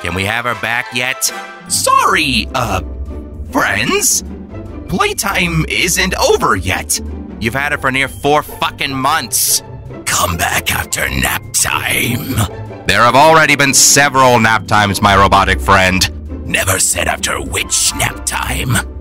Can we have her back yet? Sorry, uh, friends. Playtime isn't over yet. You've had it for near four fucking months. Come back after nap time. There have already been several nap times, my robotic friend. Never said after which nap time.